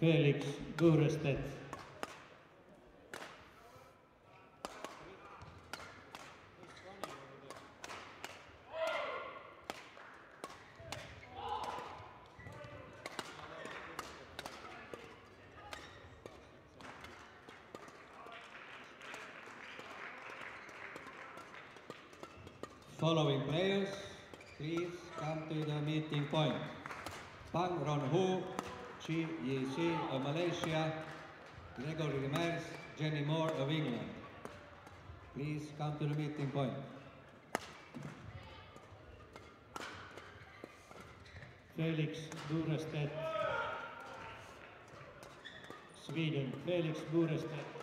Felix Burestedt. Following players, please come to the meeting point. Pang Ronhu, Cheah Yee See of Malaysia, Gregory Mairs, Jenny Moore of England. Please come to the meeting point. Felix Burestedt. Sweden, Felix Burestedt.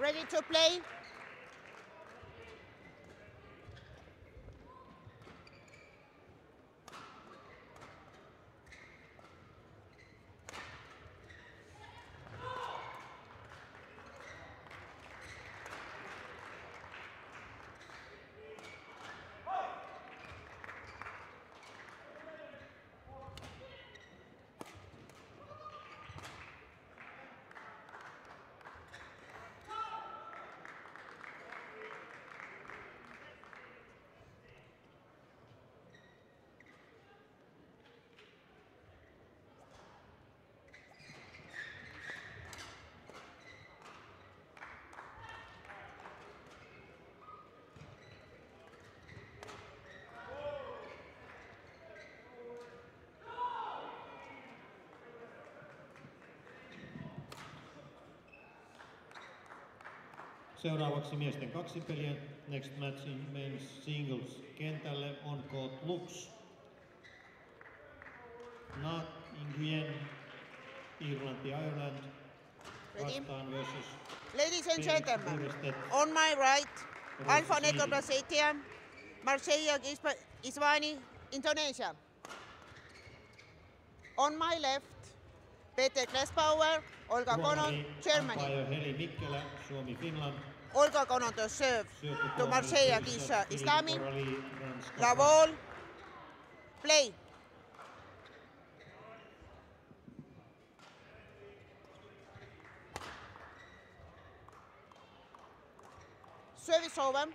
Ready to play? Seuraavaksi miesten kaksi peliä. Next match in men's singles. Kentälle on Court Lux. Nat Nguyen, Irlanti, Ireland. Vastaan versus Ladies and gentlemen, on my right, Sweden. Negro Placetia, Marseilla Gispa- Isvani, Indonesia. On my left, Peter Klesbauer, Olga Konon, Tuomari Germany. umpire Heli Mikkelä, Suomi, Finland. Olga Konon to serve to Syöttötuomari Marsheilla Kirsa Gischa Philippe Islami. Corali, Ranska. La ball, play. Service over.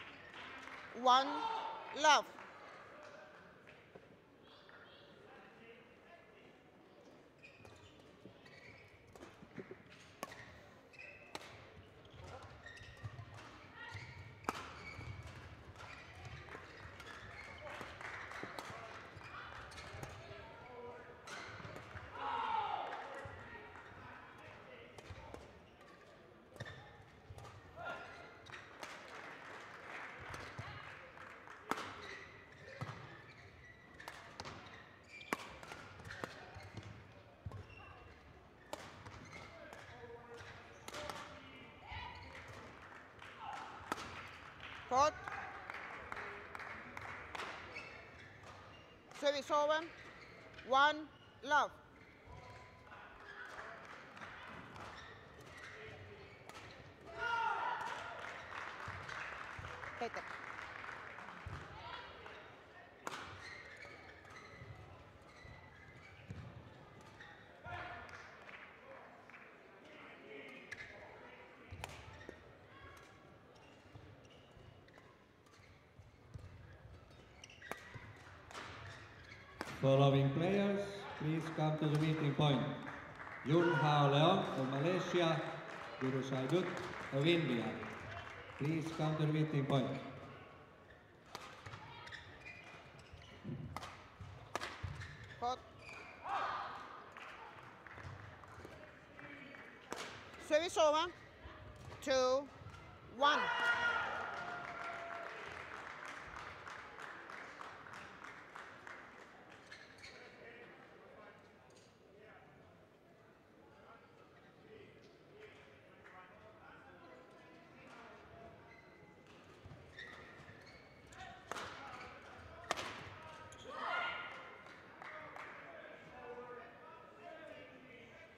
One, love. Court. Service. One, love. Peter. Following players, please come to the meeting point. Jun Hao Leong of Malaysia, Gurusaidutt of India. Please come to the meeting point. Hot. Service over. Two, one.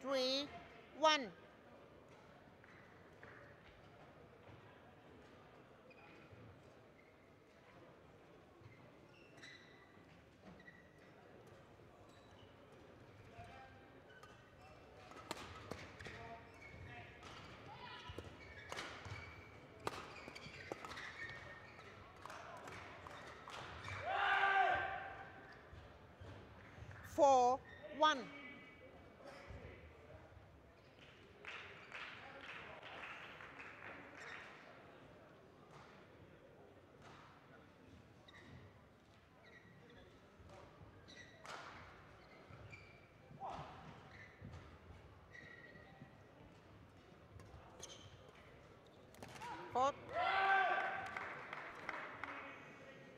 Three, one. Four, one.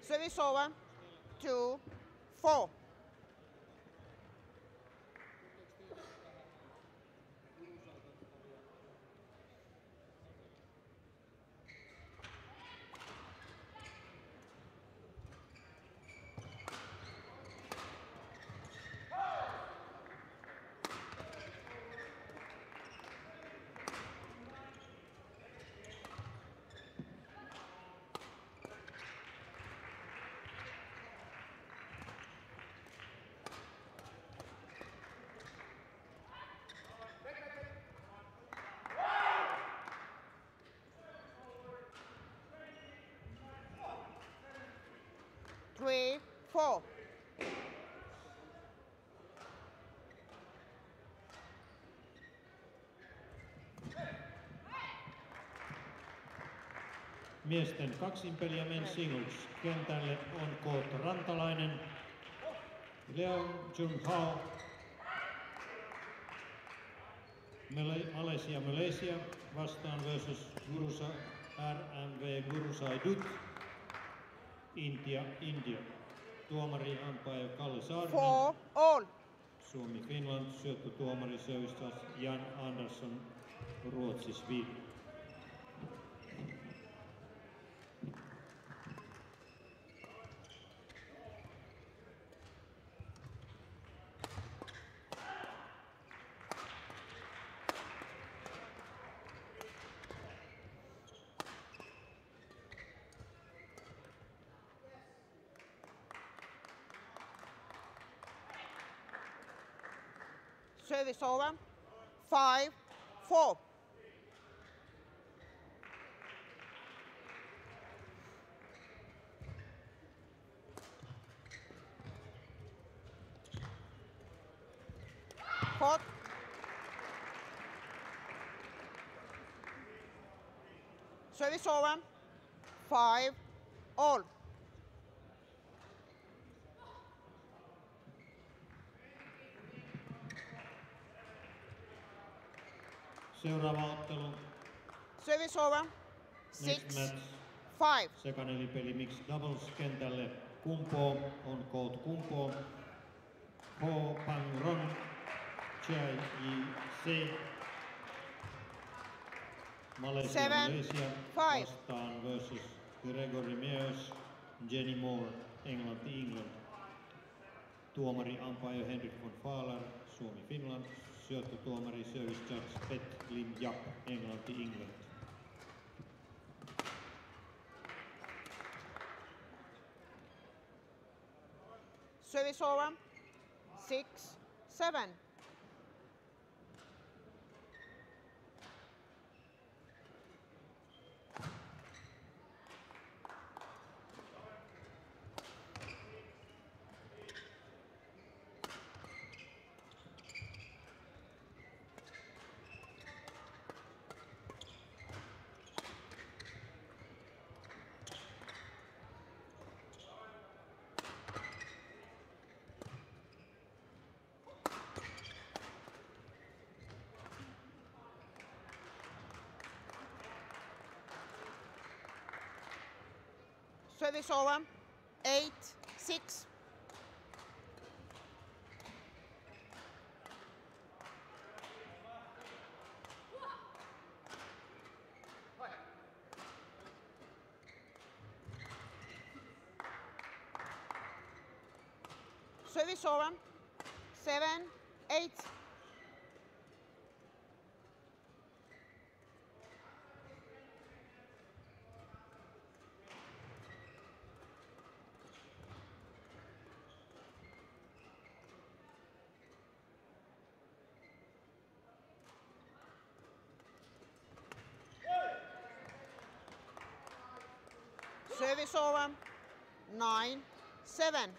Service over. Two, four. Four. Miesten kaksinpeli ja men's singles. Kentälle on koot Rantalainen, Leon Junhao, Male- Malaysia Malaysia vastaan versus Gurusa, RMV Gurusaidut, Intia India. Tuomari Ampaja Kalle Saarinen. Four, all. Suomi Finland, syöttötuomari Sövistas Jan Andersson, Ruotsi Sweden. Service over. Five, four. Hot. Service over. Five, all. Seuraava ottelu, Service over. next Six, match, five. sekanelipeli mixed doubles kentälle. Kumpo on koot Kumpo, Ho Pangron, Chai Yi Se, Malaysia Seven, Malaysia five. vastaan versus Gregory Mears, Jenny Moore, Englanti England. Tuomari Ampaio Henrik von Fahler, Suomi Finland. Syöttötuomari Service Judge Pet Lim Jap, Englanti England. Service over. Six, seven. Service over. Eight, six. Service over. Seven, eight. Service over. Nine, seven.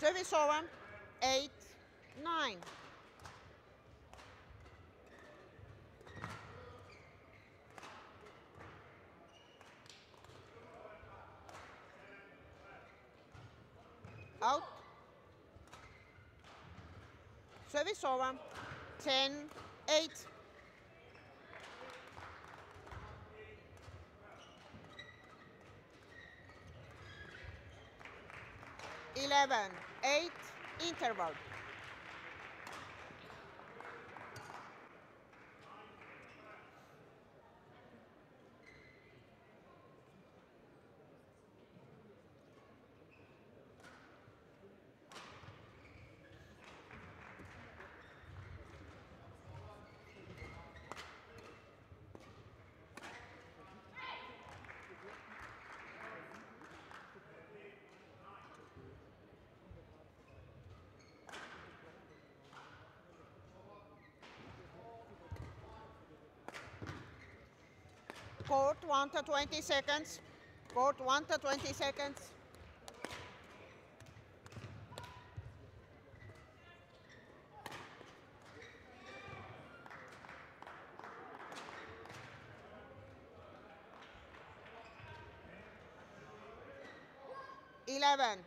Service over. Eight, nine. Out. Service over. Ten, eight. Eleven, eight. Interval. Court, one to 20 seconds. Court, one to 20 seconds. Eleven,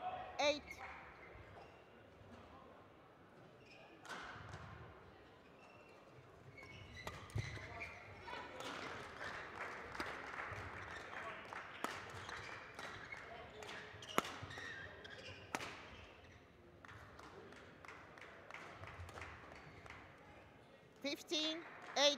15, 8.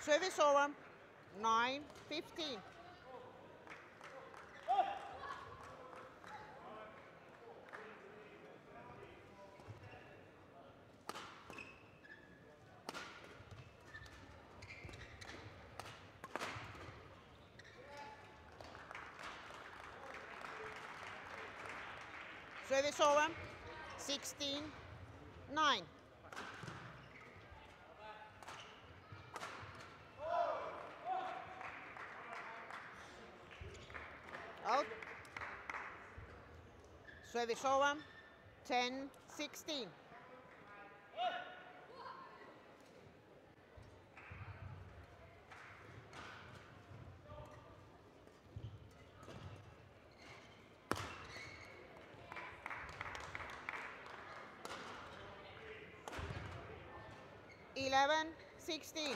Service over, 9, 15. Over. Sixteen, nine. Oh. Out. Service over. 10, 16. 11, 16.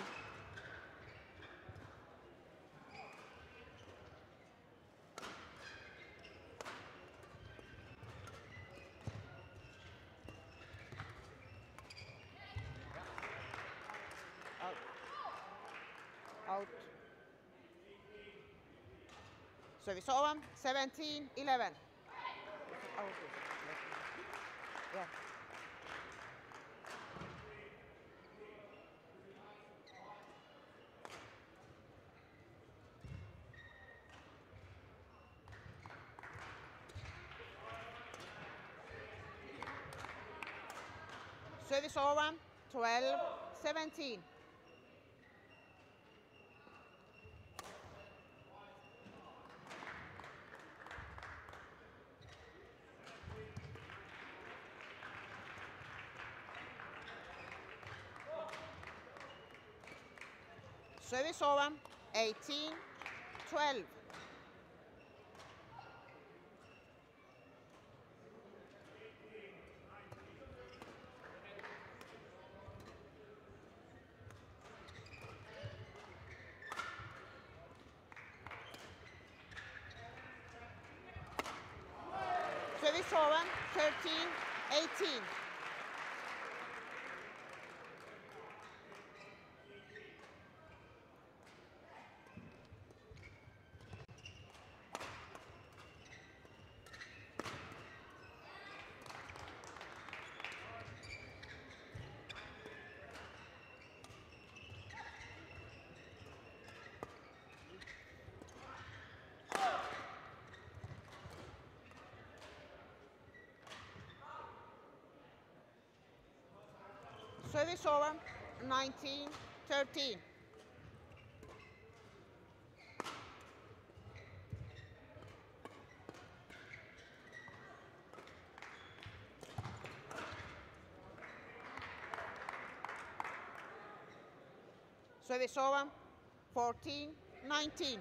Out. Out. Service over. 17, 11. Out. Yeah. Service over. 12, 17. Service over. 18, 12. Service over. 13, 18. Service over. 19, 13. Service over. 14, 19.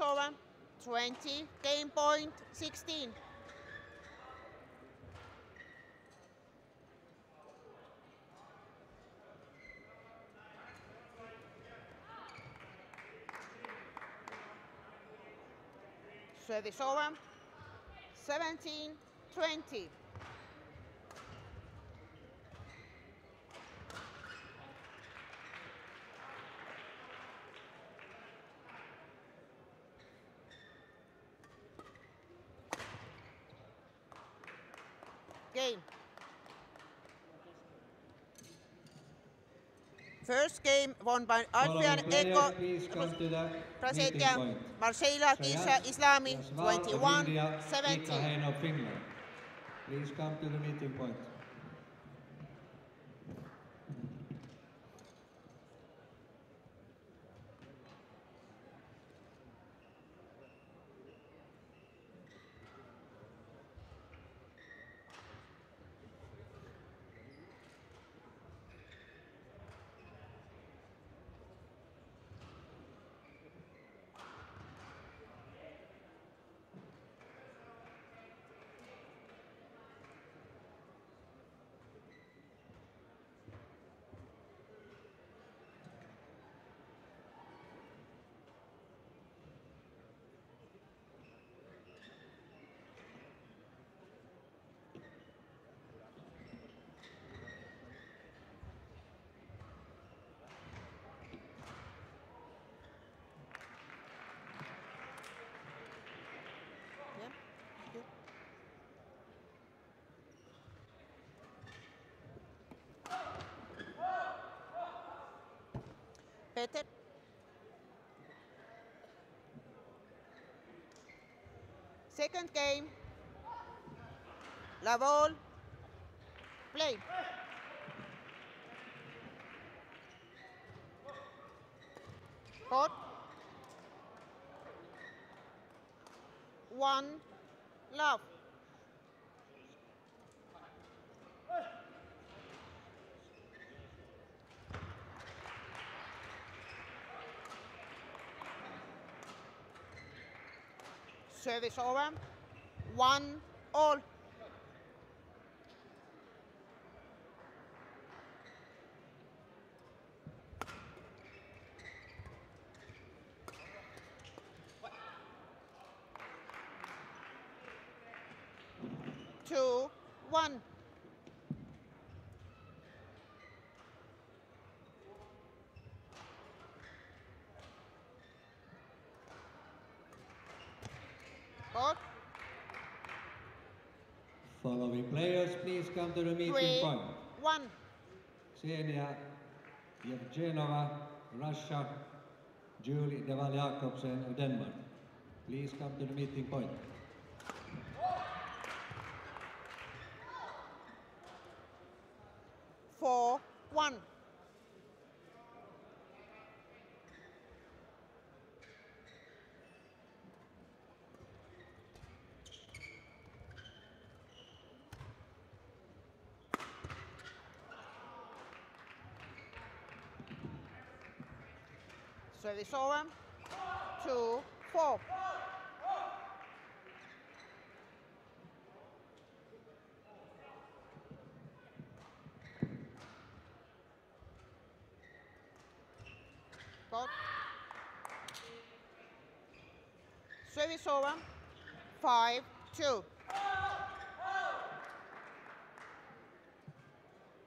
Service 20, game point 16. Service over. 17, 20. Game. First game won by Alfian Following player, Eko. please come to the meeting Prasetya. Marcela Sayat Islami 21 17. Ika Hen of Finland. Please come to the meeting point. Second game, la ball. Service over. One all. Two, one. Court. Following players, please come to the meeting Three, point. one. Ksenia Yevgenova, Russia. Julie Dawall Jakobsen of Denmark. Please come to the meeting point. Service over. Two, four. Court. Service over. Five, two.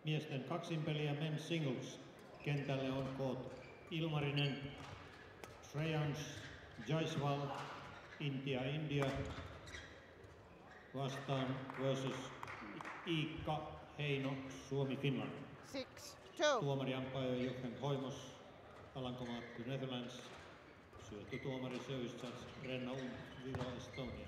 Miesten kaksinpeliä men's singles. Kentälle on koot Ilmarinen, Shreyans, Jaiswal, Intia India vastaan versus Iikka Heino, Suomi Finland. Six, two. Tuomari umpire Jochen Hoimos, Alankomaat Netherlands. Syötty tuomari service judge Renna Um, Viro Estonia.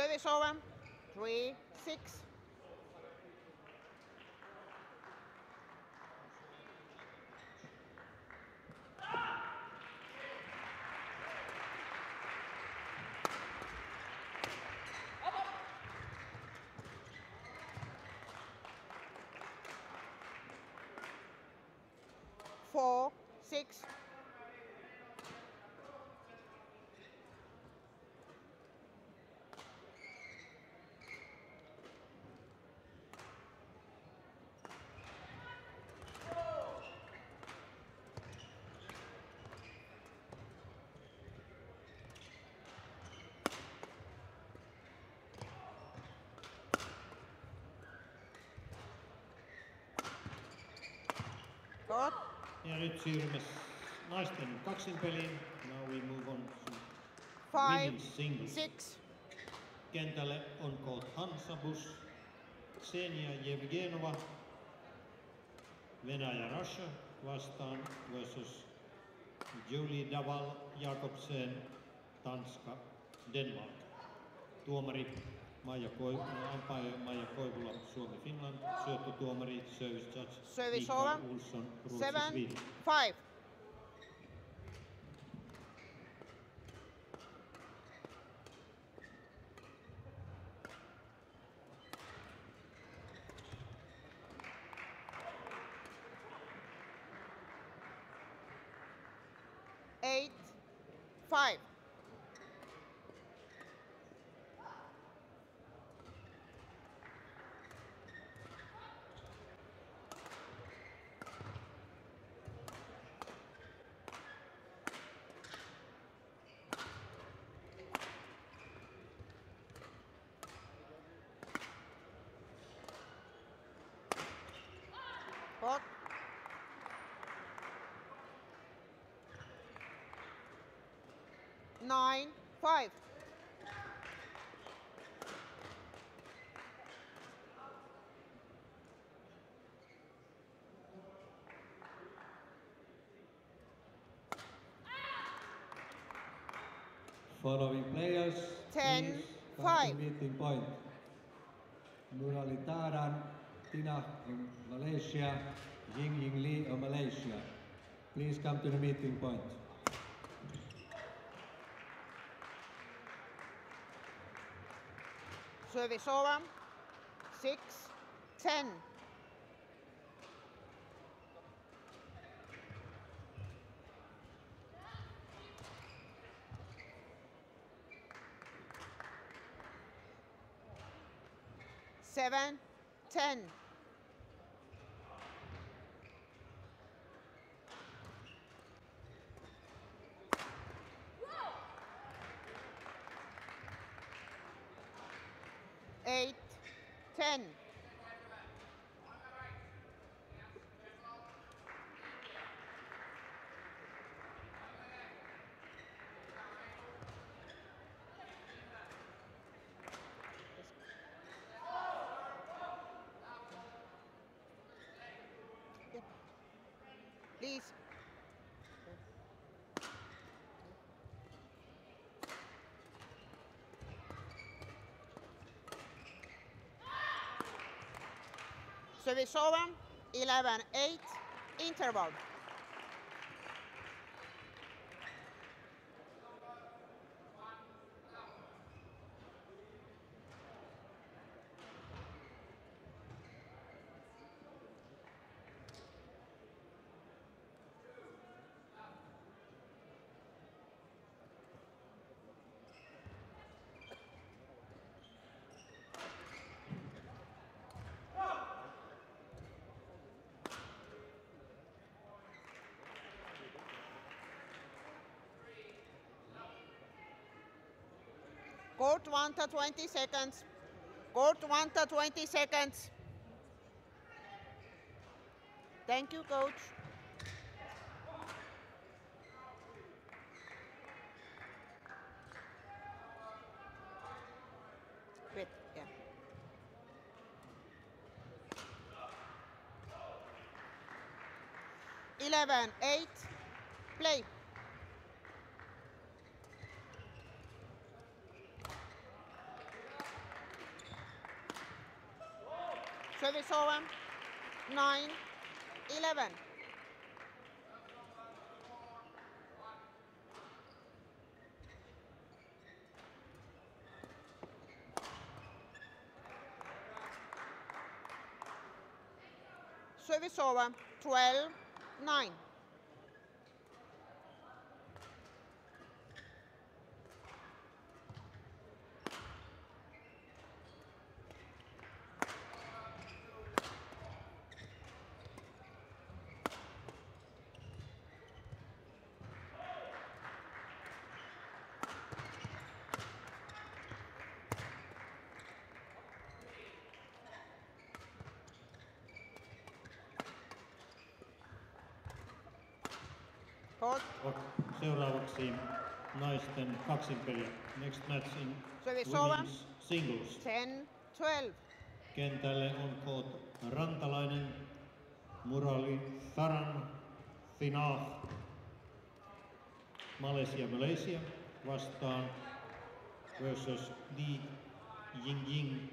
Over. Three, six. Good. Ja nyt siirrymme naisten kaksinpeliin. Now we move on to Five, singles. six. Kentälle on koot Hansabus, Ksenia Yevgenova, Venäjä Russia vastaan versus Julie Daval Jakobsen, Tanska, Denmark. Tuomari Maija Koi, umpire Maija Koivula, Suomi Finland, syöttötuomari service judge Service Mikael over. Olsson, Ruotsi Seven, five. Eight, five. Nine, five. Following players, Ten, come five. to meeting point. Muralitharan, Tina of Malaysia, Ying Ying Lee of Malaysia. Please come to the meeting point. Service over. Six, ten. Seven, ten. Eight, ten. Yep. Please. Service over. 11 8. Interval. Court 1 to 20 seconds. Court 1 to 20 seconds. Thank you, coach. Yeah. Eleven, eight, play. seven, nine, eleven. Service over, 12, 9. Seuraavaksi naisten kaksinpeli. Next match in women's singles. 10, 12. Kentälle on koot Rantalainen, Murali Saran, Sinah, Malesia-Malesia vastaan versus Li Jingjing,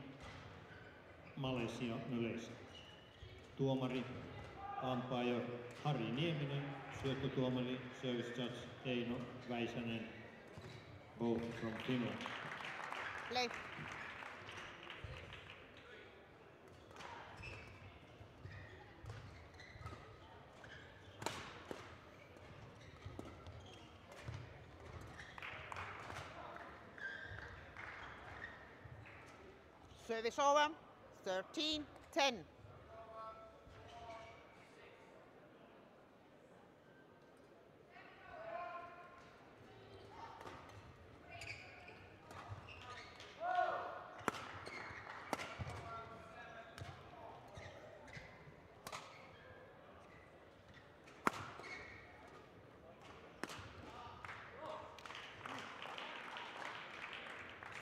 Malesia, Malesia. Tuomari, umpire Harri Nieminen syöttötuomari Service Judge Eino Väisänen, both from Finland. Play. Service over. 13,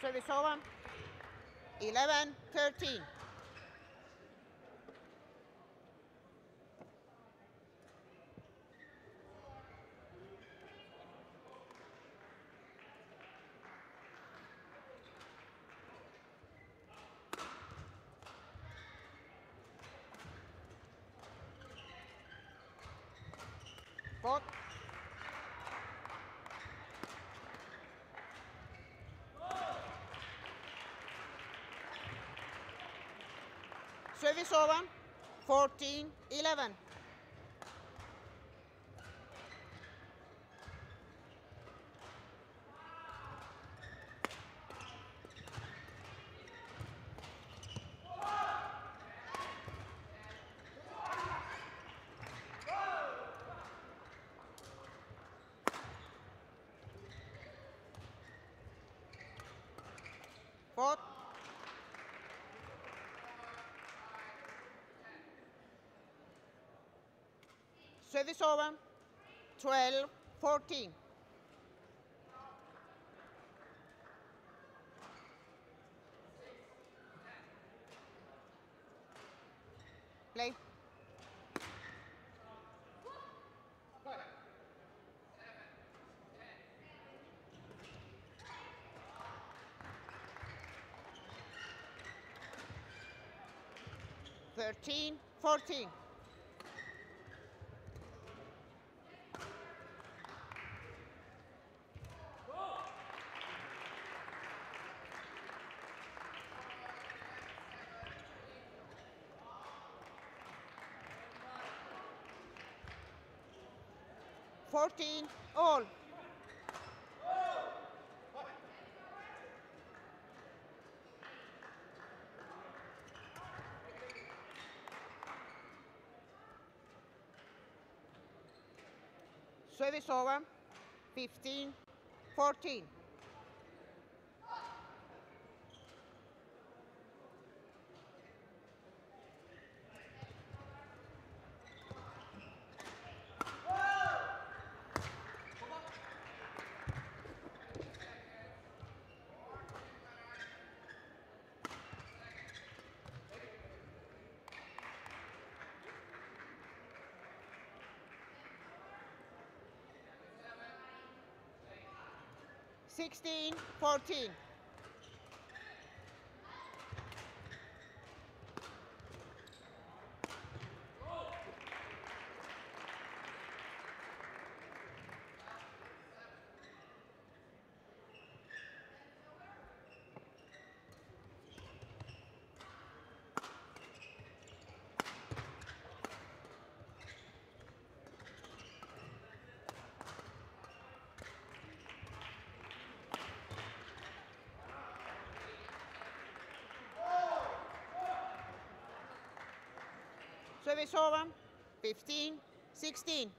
Service over. 11 13. Court. Service over. 14 11. Court. Over. 12 14. Play. Thirteen, fourteen. Fourteen, all. Service over. 15, 14. 16, 14. Levis over, 15, 16.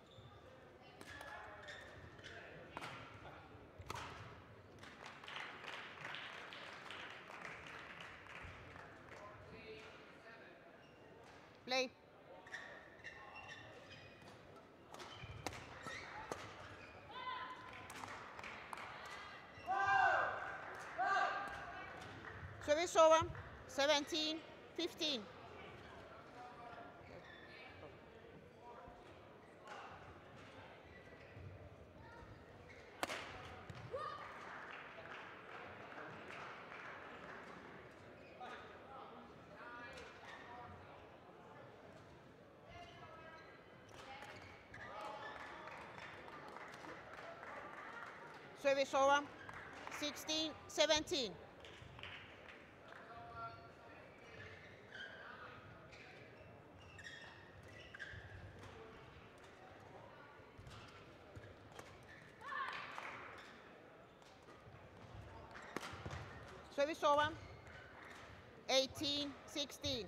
Play. Service over, 17, 15. Service over. 16, 17. Service over. 18, 16.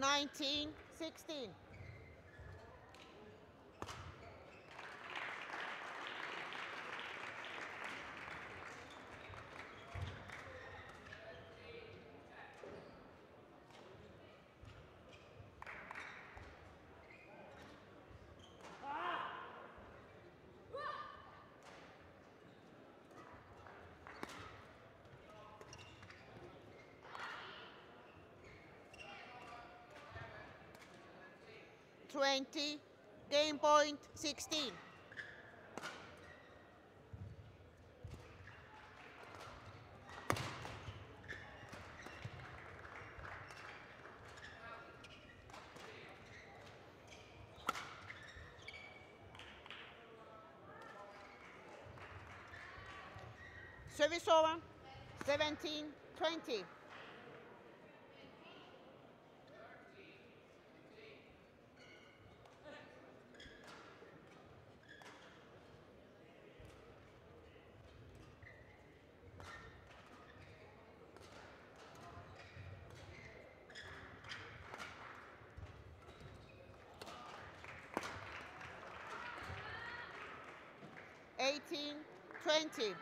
19, 16. Twenty, game point sixteen. Service over. 17, 20. 20.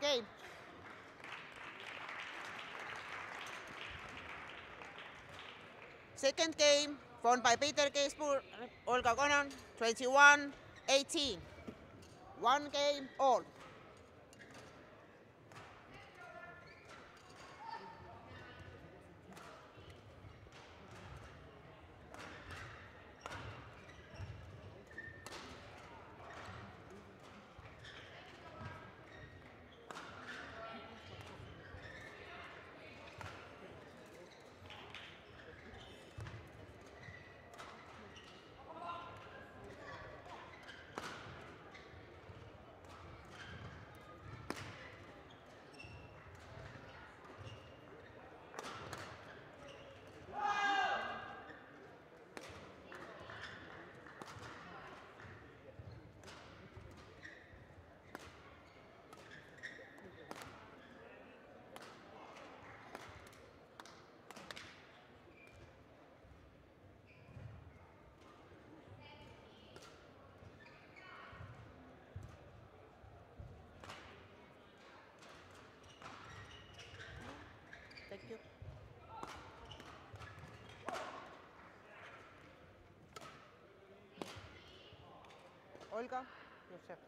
Game. Second game, won by Peter Kaesbauer, Olga Konon, 21-18. One game all. Thank you. Olga, yourself.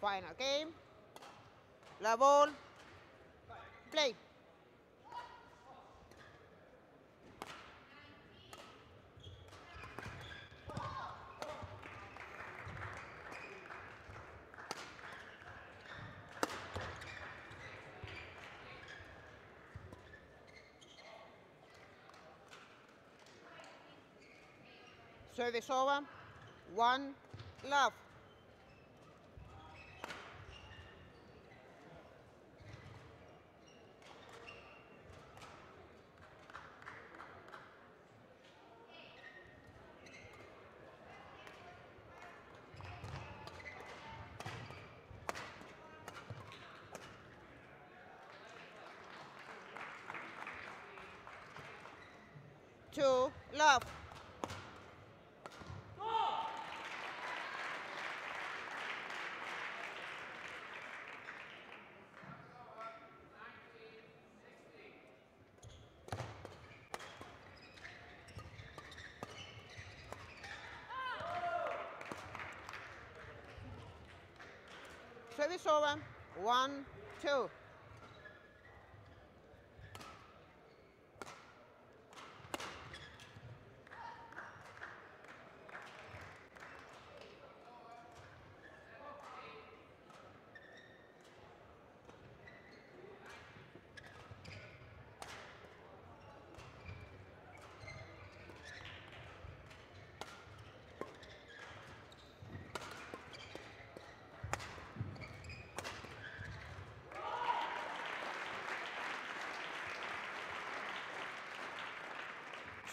Final game. La ball. Play. Service over. One love. Two love. Service over. One, two.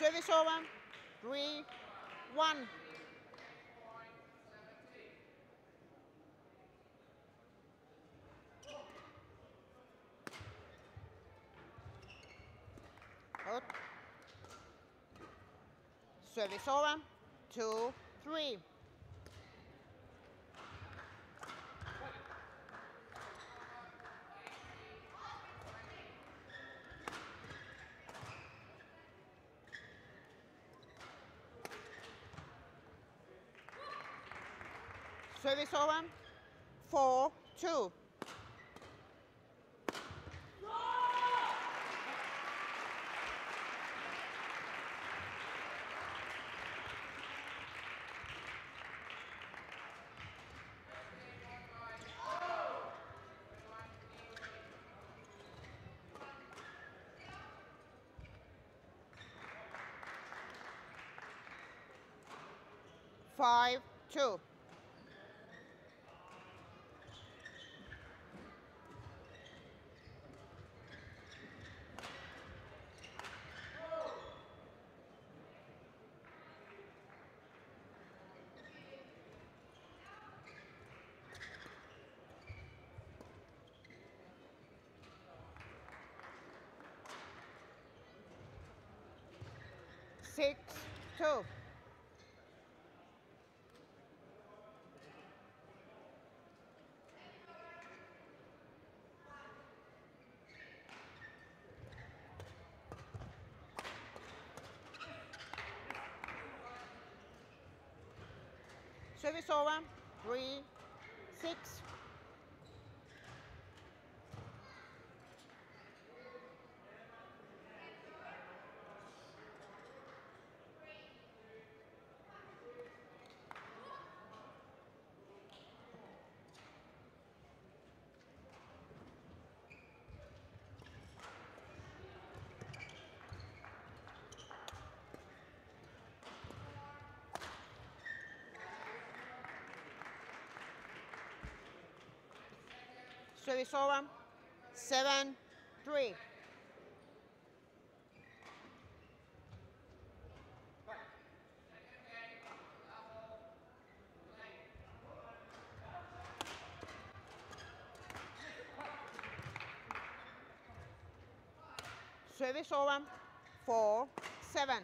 Service over. Three, one. Service over. Two, three. Service over. Four, two. Five, two. Six, two. Service over. Three, six. Service over. Seven, three. Service over. Four, seven.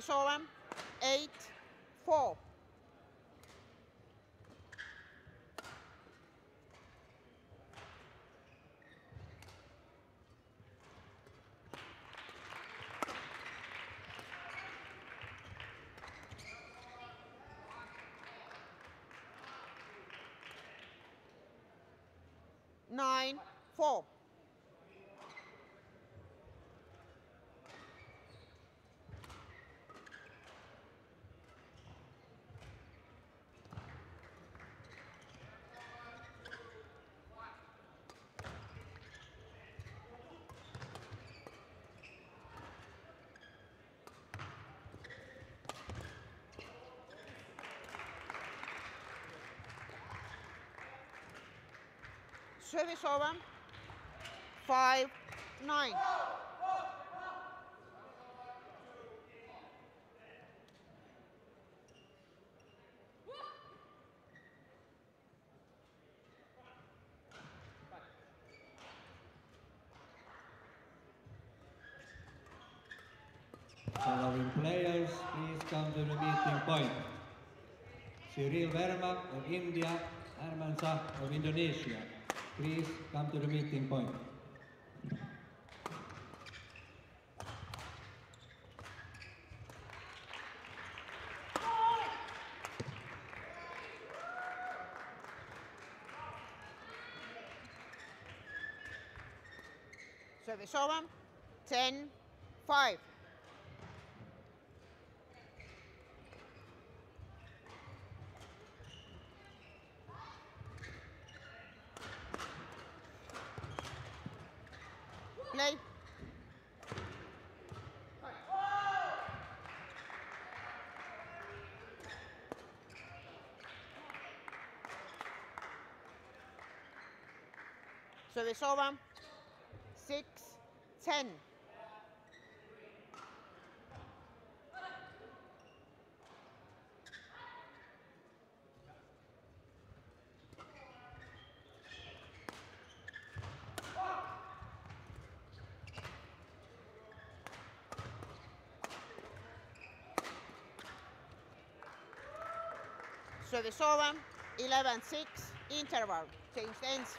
Service. Eight, four. Nine, four. Service over. Five, nine. Following players, please come to the meeting point. Cyril Verma of India, Arman of Indonesia. Please come to the meeting point. So 10, 5. So this over. Six, ten. So the over, 11-6, interval, change ends.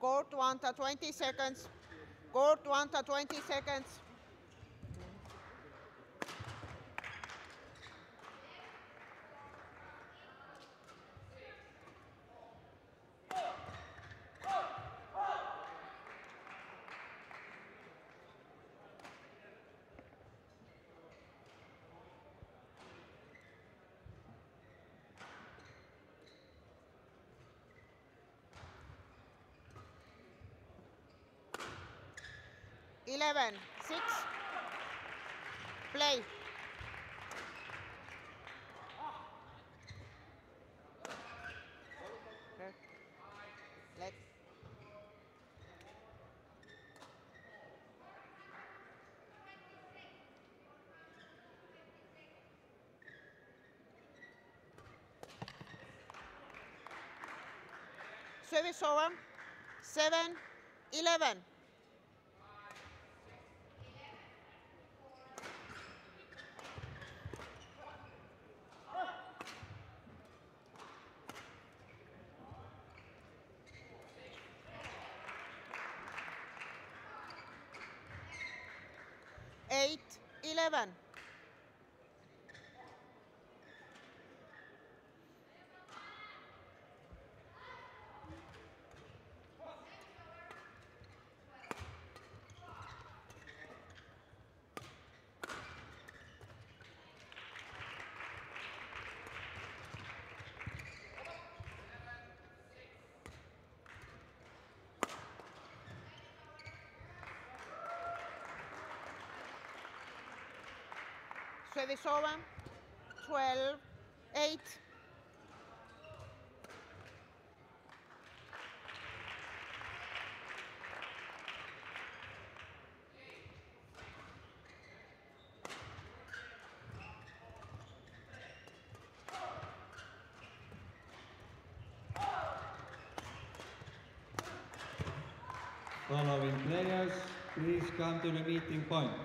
Court one to 20 seconds. Court one to 20 seconds. service over, 7, 11. Service over. Twelve, eight. Following players, please come to the meeting point.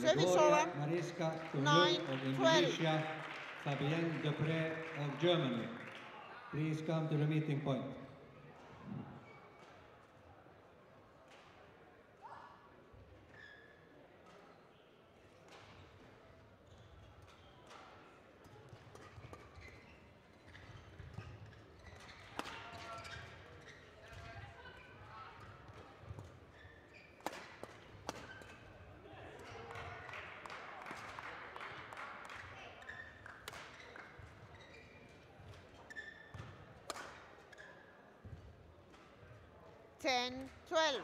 Service Mariska Tunjung of. Indonesia, Fabienne Deprez of Germany. Please come to the meeting point. Ten, twelve.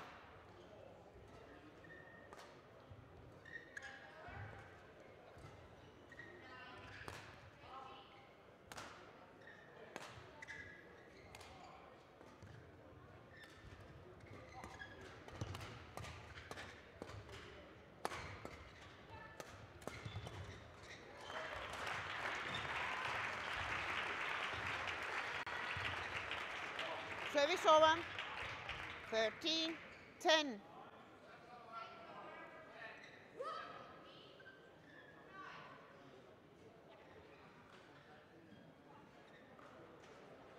Service over. Thirteen, ten.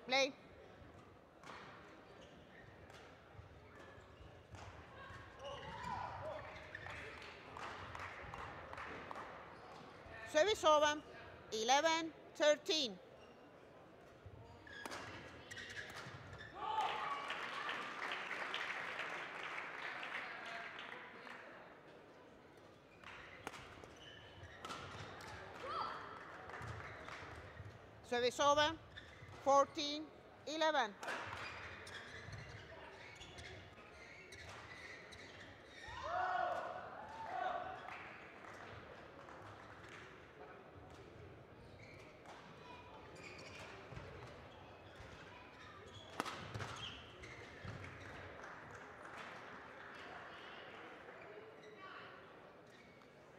Play. Service over. Eleven, 13. Over. 14, 11.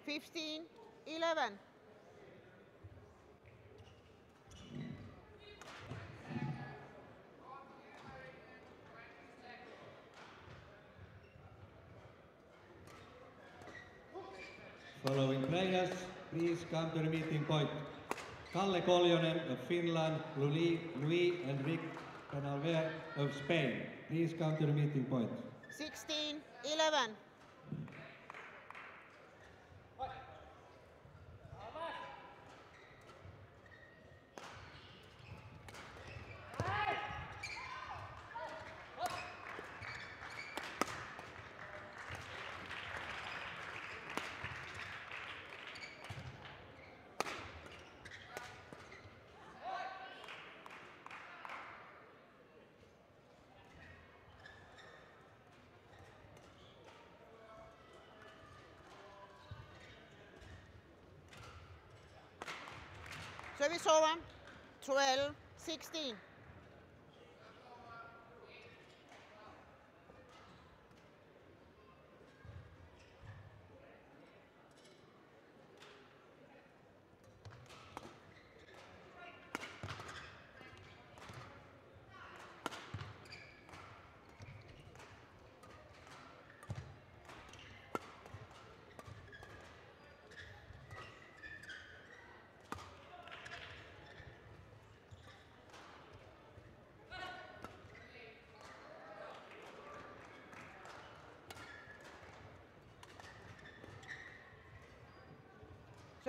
Fifteen, eleven. Following players, please come to the meeting point. Kalle Koljonen of Finland, Louis, Louis Enrique Penalver of Spain. Please come to the meeting point. 16, 11. Over. 12, 16.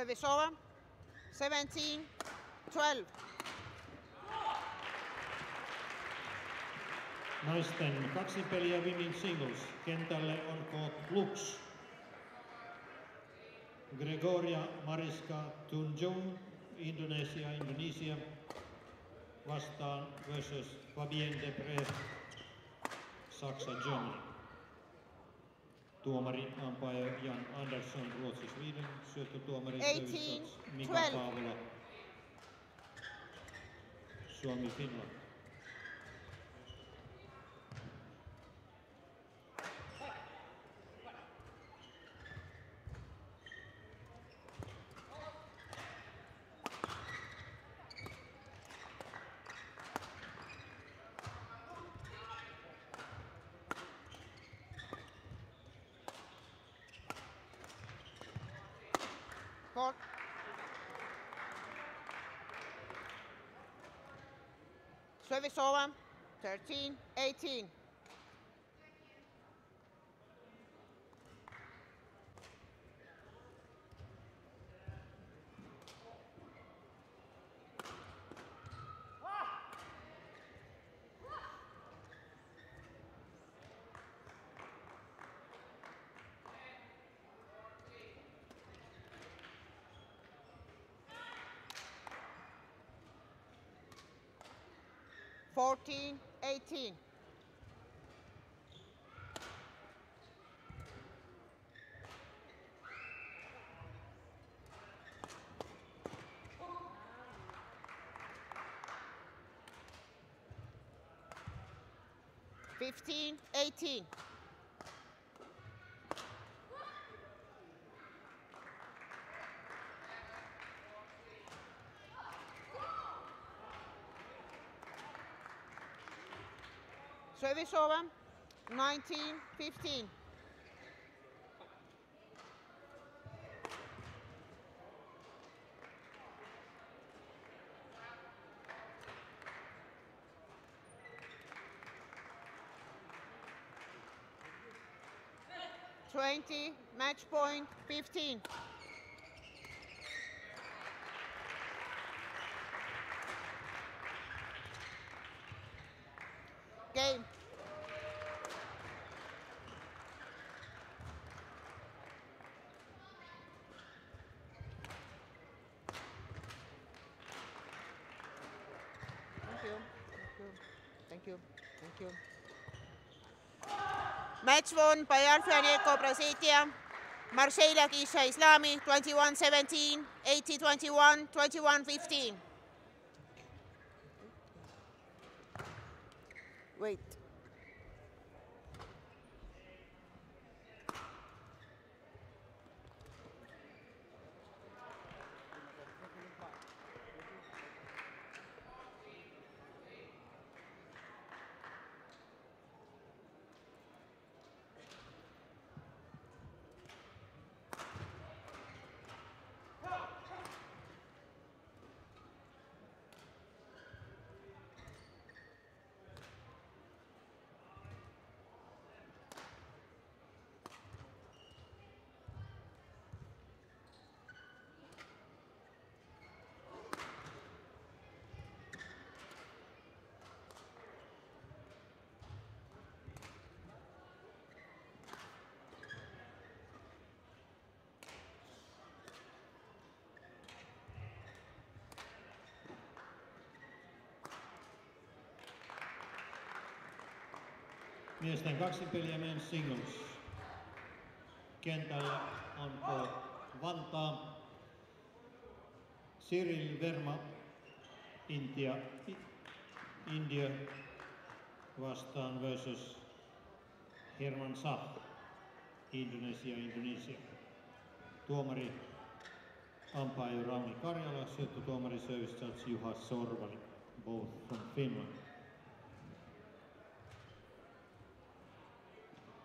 Service over. 17, 12. Naisten kaksi peliä winning singles. Kentälle on koot Lux. Gregoria Mariska Tunjung, Indonesia, Indonesia vastaan versus Fabienne Deprez, Saksa, Germany. Tuomari umpire Jan Andersson, Ruotsi, Sweden. Syöttötuomari 18, Service Mika 12. Paavola, Suomi, Finland. Court. Service over. 13, 18. 15, 18. Service over, 19, 15. Match point 15. Game. Thank you. Thank you. Thank you. Match won by Alfian Eko, Prasetya. Marsheilla Gischa Islami 21-17, 80-21, 21-15. Miesten kaksipeliä men's singles. Kentällä on Vantaa, Cyril Verma, Intia, India vastaan versus Herman Shah, Indonesia, Indonesia. Tuomari umpire Rauni Karjala, syöttötuomari service judge Juha Sorvali, both from Finland.